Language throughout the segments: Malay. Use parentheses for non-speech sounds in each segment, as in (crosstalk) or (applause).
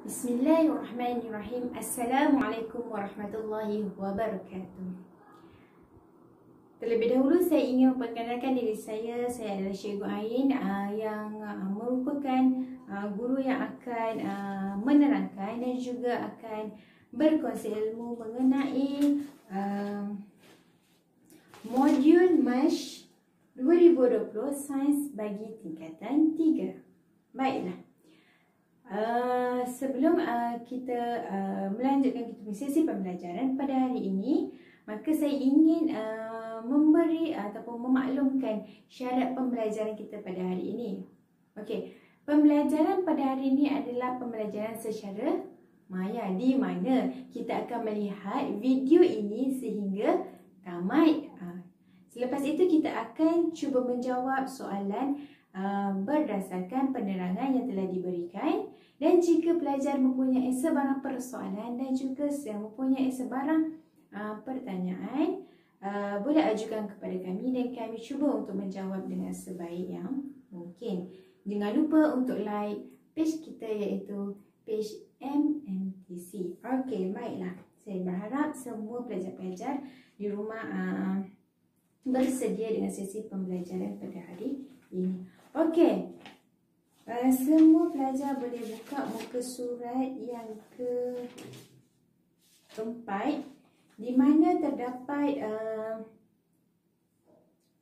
Bismillahirrahmanirrahim. Assalamualaikum warahmatullahi wabarakatuh. Terlebih dahulu saya ingin memperkenalkan diri saya. Saya adalah Cikgu Ain uh, yang uh, merupakan uh, guru yang akan uh, menerangkan dan juga akan berkongsi ilmu mengenai uh, modul MASH 2020 Sains bagi tingkatan 3. Baiklah. Uh, sebelum uh, kita uh, melanjutkan kita punya sesi pembelajaran pada hari ini, maka saya ingin uh, memberi ataupun memaklumkan syarat pembelajaran kita pada hari ini. Okey, pembelajaran pada hari ini adalah pembelajaran secara maya di mana kita akan melihat video ini sehingga tamat. Uh, selepas itu kita akan cuba menjawab soalan uh, berdasarkan penerangan yang telah diberikan dan jika pelajar mempunyai sebarang persoalan dan juga yang mempunyai sebarang uh, pertanyaan, uh, boleh ajukan kepada kami dan kami cuba untuk menjawab dengan sebaik yang mungkin. Jangan lupa untuk like page kita iaitu page MMTC. Okey, baiklah. Saya berharap semua pelajar-pelajar di rumah bersedia dengan sesi pembelajaran pada hari ini. Okey. Uh, semua pelajar boleh buka muka surat yang ke keempat di mana terdapat uh,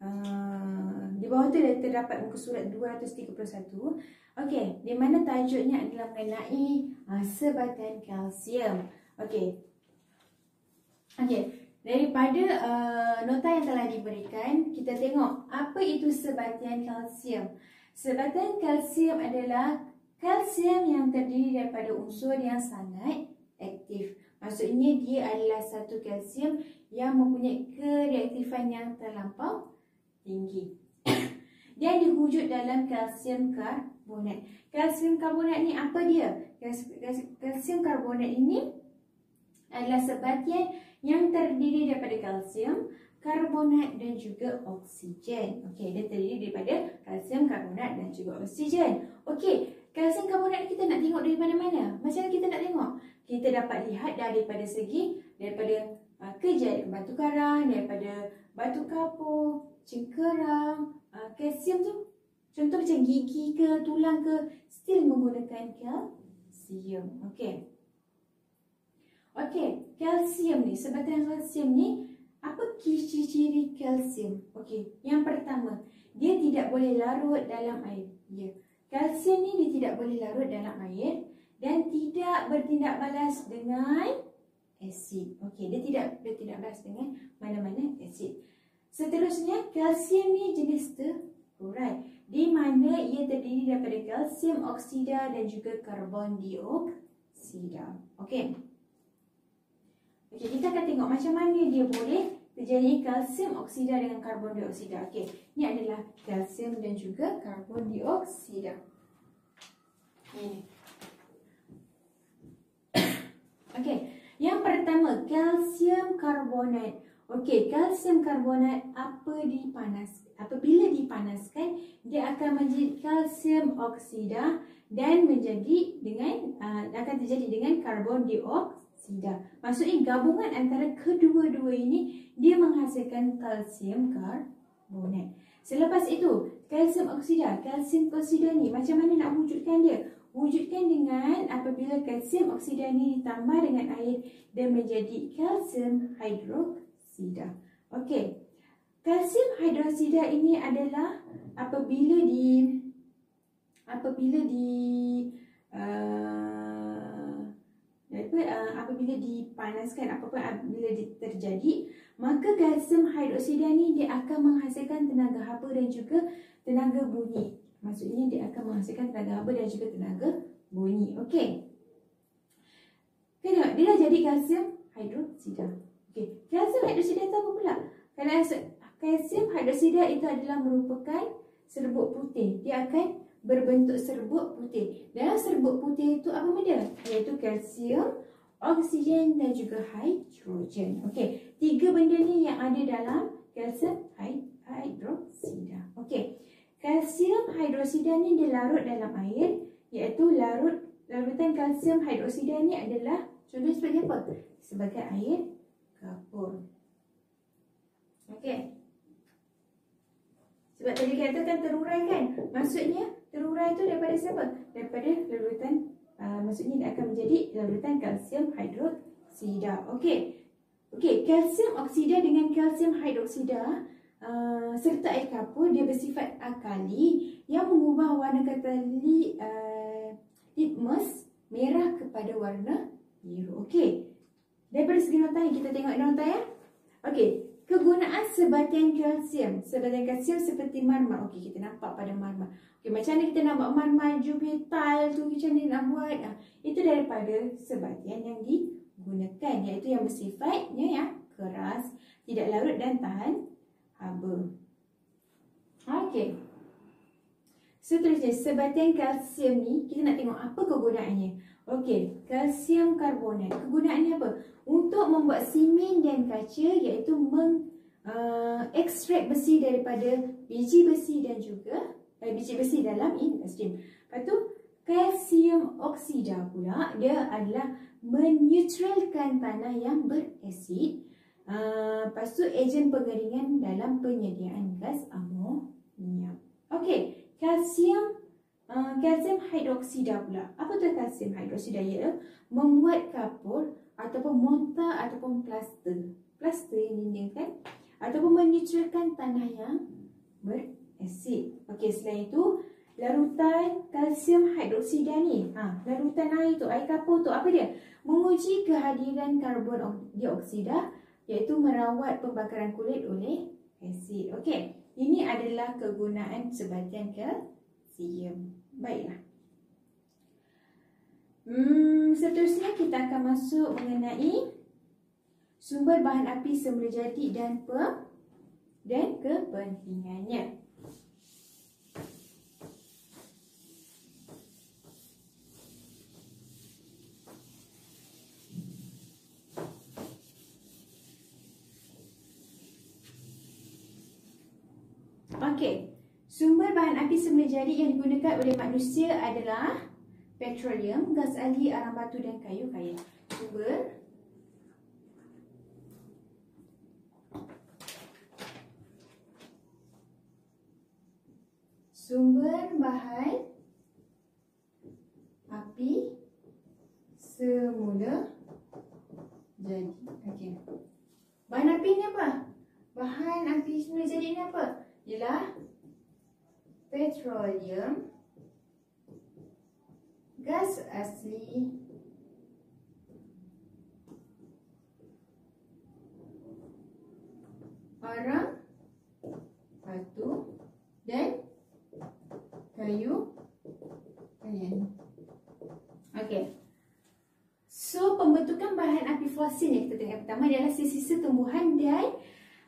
uh, di bawah tu terdapat muka surat 231 Okey, di mana tajuknya adalah mengenai uh, sebatan kalsium. Okey. Okey, daripada uh, nota yang telah diberikan, kita tengok apa itu sebatan kalsium. Sebatan kalsium adalah kalsium yang terdiri daripada unsur yang sangat aktif. Maksudnya dia adalah satu kalsium yang mempunyai kereaktifan yang terlampau tinggi. (coughs) dia diwujud dalam kalsium karbonat. Kalsium karbonat ni apa dia? Kalsium karbonat ini adalah sebatian yang terdiri daripada kalsium, karbonat dan juga oksigen. Okey, dia terdiri daripada kalsium, karbonat dan juga oksigen. Okey, kalsium karbonat kita nak tengok dari mana-mana. Macam mana kita nak tengok? Kita dapat lihat daripada segi daripada uh, kejadian batu karang, daripada batu kapur, cengkerang, uh, kalsium tu. Contoh macam gigi ke, tulang ke, still menggunakan kalsium. Okey. Okey, kalsium ni, sebatan kalsium ni apa ciri-ciri kalsium? Okey, yang pertama, dia tidak boleh larut dalam air. Ya. Kalsium ni dia tidak boleh larut dalam air dan tidak bertindak balas dengan asid. Okey, dia tidak dia tidak balas dengan mana-mana asid. Seterusnya, kalsium ni jenis terurai di mana ia terdiri daripada kalsium oksida dan juga karbon dioksida. Okey. Okey, kita akan tengok macam mana dia boleh terjadi kalsium oksida dengan karbon dioksida. Okey, ini adalah kalsium dan juga karbon dioksida. (coughs) Okey, yang pertama kalsium karbonat. Okey, kalsium karbonat apa dipanas? Apabila dipanaskan, dia akan menjadi kalsium oksida dan menjadi dengan uh, akan terjadi dengan karbon dioksida oksida. Maksudnya gabungan antara kedua-dua ini dia menghasilkan kalsium karbonat. Selepas itu, kalsium oksida, kalsium oksida ni macam mana nak wujudkan dia? Wujudkan dengan apabila kalsium oksida ni ditambah dengan air dan menjadi kalsium hidroksida. Okey. Kalsium hidroksida ini adalah apabila di apabila di uh, uh, apabila dipanaskan apapun apabila terjadi maka kalsium hidroksida ni dia akan menghasilkan tenaga haba dan juga tenaga bunyi. Maksudnya dia akan menghasilkan tenaga haba dan juga tenaga bunyi. Okey. Tengok dia dah jadi kalsium hidroksida okey kalsium hidroksida tu apa pula? Kalsium hidroksida itu adalah merupakan serbuk putih. Dia akan berbentuk serbuk putih. Dalam serbuk putih itu apa benda? Iaitu kalsium, oksigen dan juga hidrogen. Okey, tiga benda ni yang ada dalam kalsium hidroksida. Okey, kalsium hidroksida ni dia larut dalam air iaitu larut larutan kalsium hidroksida ni adalah contoh sebagai apa? Sebagai air kapur. Okey. Sebab tadi katakan terurai kan? Maksudnya terurai tu daripada siapa? Daripada larutan uh, maksudnya dia akan menjadi larutan kalsium hidroksida. Okey. Okey, kalsium oksida dengan kalsium hidroksida uh, serta air kapur dia bersifat alkali yang mengubah warna katali uh, litmus merah kepada warna biru. Okey. Daripada segi nota yang kita tengok nota ya. Okey, kegunaan sebatian kalsium. Sebatian kalsium seperti marmar. Okey, kita nampak pada marmar. Okey, macam mana kita nak buat marmar jubital tu macam mana nak buat? Ah, itu daripada sebatian yang di gunakan iaitu yang bersifatnya yang keras, tidak larut dan tahan haba. Okey. Seterusnya, sebatian kalsium ni kita nak tengok apa kegunaannya. Okey, kalsium karbonat. Kegunaannya apa? Untuk membuat simen dan kaca iaitu meng uh, ekstrak besi daripada biji besi dan juga biji besi dalam industri. Lepas tu, kalsium oksida pula dia adalah menetralkan tanah yang berasid. Uh, lepas tu ejen pengeringan dalam penyediaan gas amonia. Okey, kalsium uh, kalsium hidroksida pula. Apa tu kalsium hidroksida? Ia membuat kapur ataupun mortar ataupun plaster. Plaster yang ini kan? Ataupun menetralkan tanah yang berasid. Okey, selain itu larutan kalsium hidroksida ni. Ha, larutan air tu, air kapur tu apa dia? Menguji kehadiran karbon dioksida iaitu merawat pembakaran kulit oleh asid. Okey. Ini adalah kegunaan sebatian kalsium. Baiklah. Hmm, seterusnya kita akan masuk mengenai sumber bahan api semula jadi dan pe dan kepentingannya. Okey. Sumber bahan api semula jadi yang digunakan oleh manusia adalah petroleum, gas algi, arang batu dan kayu kayu. Sumber Sumber bahan api semula jadi. Okey. Bahan api ni apa? Bahan api semula jadi ni apa? ialah petroleum, gas asli, arang, batu dan kayu kain. Okey. So pembentukan bahan api fosil yang kita tengok pertama adalah sisa-sisa tumbuhan dan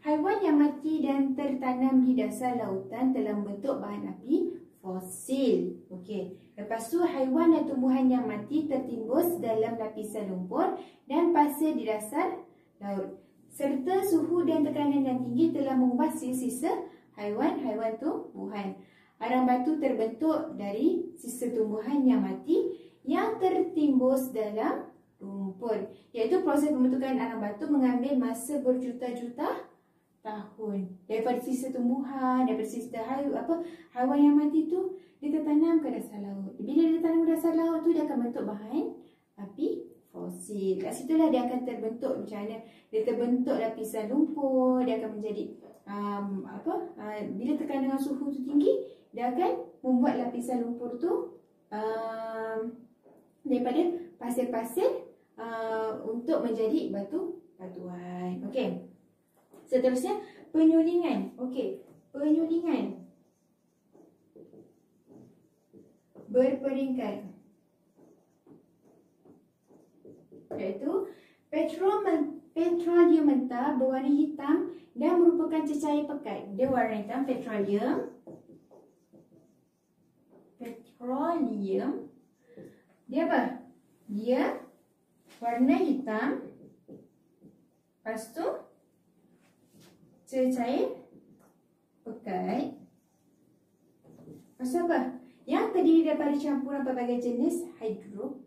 Haiwan yang mati dan tertanam di dasar lautan telah membentuk bahan api fosil. Okey. Lepas tu haiwan dan tumbuhan yang mati tertimbus dalam lapisan lumpur dan pasir di dasar laut. Serta suhu dan tekanan yang tinggi telah mengubah sisa haiwan-haiwan tumbuhan. Arang batu terbentuk dari sisa tumbuhan yang mati yang tertimbus dalam lumpur. Iaitu proses pembentukan arang batu mengambil masa berjuta-juta tahun daripada sisa tumbuhan daripada sisa hayu apa haiwan yang mati tu dia tertanam ke dasar laut bila dia tanam ke dasar laut tu dia akan bentuk bahan api fosil. Kat situlah dia akan terbentuk macam mana? Dia terbentuk lapisan lumpur dia akan menjadi um, apa uh, bila tekan dengan suhu tu tinggi dia akan membuat lapisan lumpur tu um, daripada pasir-pasir uh, untuk menjadi batu batuan. Okey. Seterusnya penyulingan. Okey, penyulingan. Berperingkat. Iaitu petroleum petroleum mentah berwarna hitam dan merupakan cecair pekat. Dia warna hitam petroleum. Petroleum. Dia apa? Dia warna hitam. Lepas tu cecair pekat. Pasal apa? yang terdiri daripada campuran pelbagai jenis hidro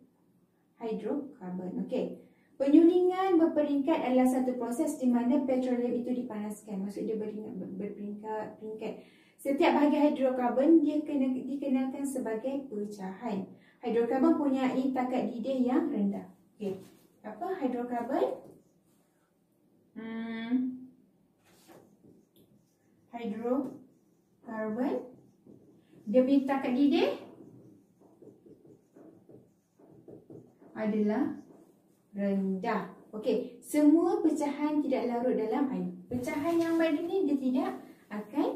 hidrokarbon. Okey. Penyulingan berperingkat adalah satu proses di mana petroleum itu dipanaskan. Maksud dia berperingkat peringkat. Setiap bahagian hidrokarbon dia kena dikenalkan sebagai pecahan. Hidrokarbon punya takat didih yang rendah. Okey. Apa hidrokarbon? Hmm. Hidrokarbon dia punya takat didih adalah rendah. Okey, semua pecahan tidak larut dalam air. Pecahan yang baru ni dia tidak akan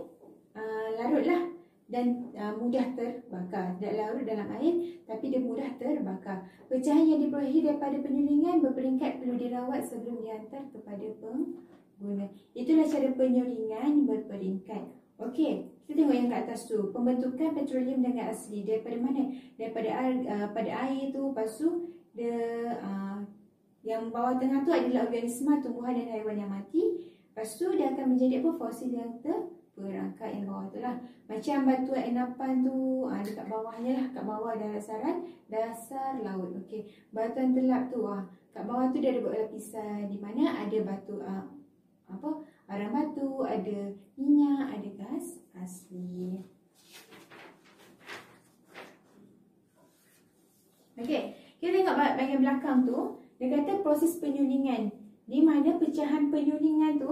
uh, larutlah dan uh, mudah terbakar. Tidak larut dalam air tapi dia mudah terbakar. Pecahan yang diperolehi daripada penyulingan berperingkat perlu dirawat sebelum dihantar kepada pengguna. Itulah cara penyulingan berperingkat. Okey, kita tengok yang kat atas tu. Pembentukan petroleum dengan asli. Daripada mana? Daripada uh, pada air tu. Lepas tu the uh, yang bawah tengah tu adalah organisma tumbuhan dan haiwan yang mati. Lepas tu dia akan menjadi apa fosil yang terperangkap yang bawah tu lah. Macam batu enapan tu uh, dekat bawahnya lah. Kat bawah dasaran dasar laut. Okey. Batuan telap tu uh, kat bawah tu dia ada buat lapisan di mana ada batu uh, apa arang batu, ada minyak, ada gas asli. Okey. Tengok bahagian belakang tu, dia kata proses penyulingan. Di mana pecahan penyulingan tu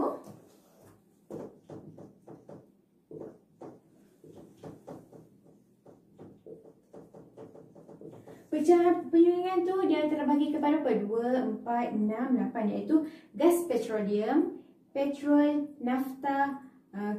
Pecahan penyulingan tu dia terbagi kepada apa? 2, 4, 6, 8 iaitu gas petroleum, petrol, nafta,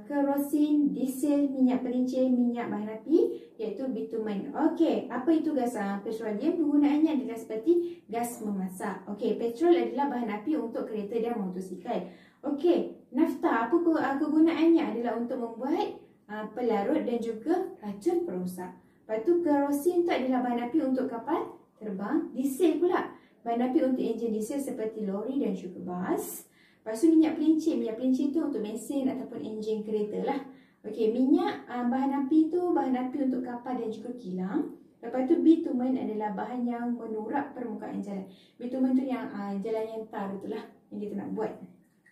kerosin, diesel, minyak pelincir, minyak bahan api iaitu bitumen. Okey, apa itu gas uh, petroleum? Penggunaannya adalah seperti gas memasak. Okey, petrol adalah bahan api untuk kereta dan motosikal. Okey, nafta apa uh, kegunaannya adalah untuk membuat uh, pelarut dan juga racun perosak. Lepas tu kerosin tu adalah bahan api untuk kapal terbang. Diesel pula bahan api untuk enjin diesel seperti lori dan juga bas. Lepas tu minyak pelincir. Minyak pelincir tu untuk mesin ataupun enjin kereta lah. Okey, minyak uh, bahan api tu bahan api untuk kapal dan juga kilang. Lepas tu bitumen adalah bahan yang menurak permukaan jalan. Bitumen tu yang uh, jalan yang tar tu lah yang kita nak buat.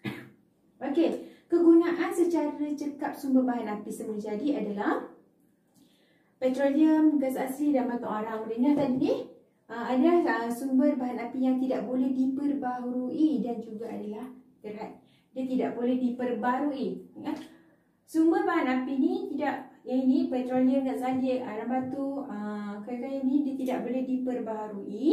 (coughs) Okey, kegunaan secara cekap sumber bahan api semula jadi adalah petroleum, gas asli dan batu arang. Mereka tadi ni uh, adalah uh, sumber bahan api yang tidak boleh diperbaharui dan juga adalah terhad. Dia tidak boleh diperbarui. Ya? Sumber bahan api ni tidak yang ini petroleum dan salji arang batu uh, kaya-kaya ni dia tidak boleh diperbaharui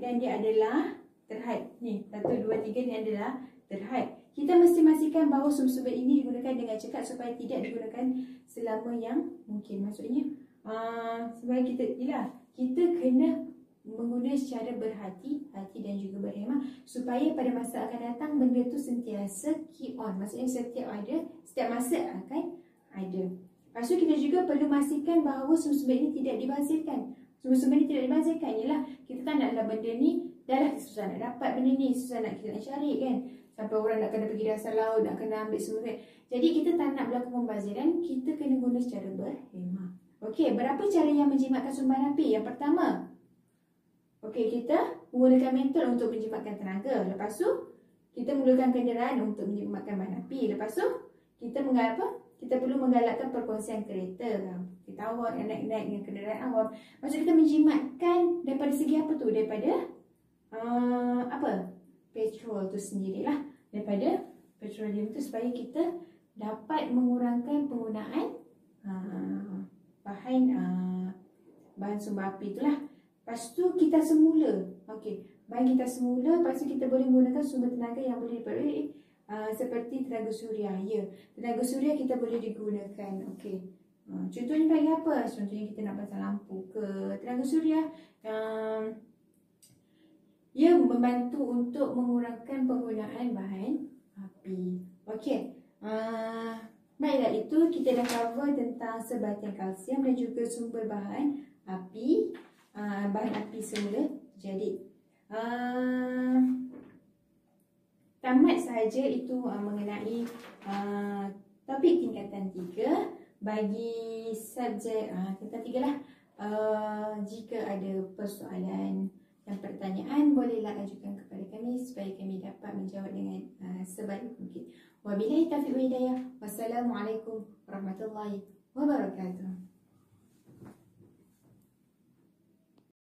dan dia adalah terhad. Ni satu dua tiga ni adalah terhad. Kita mesti pastikan bahawa sumber-sumber ini digunakan dengan cekat supaya tidak digunakan selama yang mungkin. Maksudnya uh, supaya kita ialah kita kena menggunakan secara berhati-hati dan juga berhemah supaya pada masa akan datang benda tu sentiasa keep on. Maksudnya setiap ada, setiap masa akan ada. Lepas tu kita juga perlu memastikan bahawa sumber-sumber ini tidak dibazirkan. Sumber-sumber ini tidak dibazirkan ialah kita tak naklah benda ni dah lah susah nak dapat benda ni, susah nak kita nak cari kan. Sampai orang nak kena pergi dasar laut, nak kena ambil sumber. Jadi kita tak nak berlaku membaziran, kita kena guna secara berhemah. Okey, berapa cara yang menjimatkan sumber api? Yang pertama, Okey, kita menggunakan mental untuk menjimatkan tenaga. Lepas tu, kita menggunakan kenderaan untuk menjimatkan bahan api. Lepas tu, kita menggalak apa? Kita perlu menggalakkan perkongsian kereta. Kita awak yang naik-naik dengan kenderaan awam. Maksud kita menjimatkan daripada segi apa tu? Daripada uh, apa? Petrol tu sendirilah. Daripada petroleum tu supaya kita dapat mengurangkan penggunaan uh, bahan uh, bahan sumber api itulah. Lepas tu kita semula. Okey. Baik kita semula. Lepas tu kita boleh menggunakan sumber tenaga yang boleh diperoleh. Uh, seperti tenaga suria. Ya. Tenaga suria kita boleh digunakan. Okey. Uh, contohnya bagi apa? Contohnya kita nak pasang lampu ke tenaga suria. Um, ia membantu untuk mengurangkan penggunaan bahan api. Okey. Uh, baiklah itu kita dah cover tentang sebatang kalsium dan juga sumber bahan api uh, bahan api semula jadi uh, tamat sahaja itu uh, mengenai uh, topik tingkatan tiga bagi subjek uh, tingkatan tiga lah. Uh, jika ada persoalan dan pertanyaan bolehlah ajukan kepada kami supaya kami dapat menjawab dengan uh, sebaik mungkin. Wabillahi taufiq wa hidayah. Wassalamualaikum warahmatullahi wabarakatuh.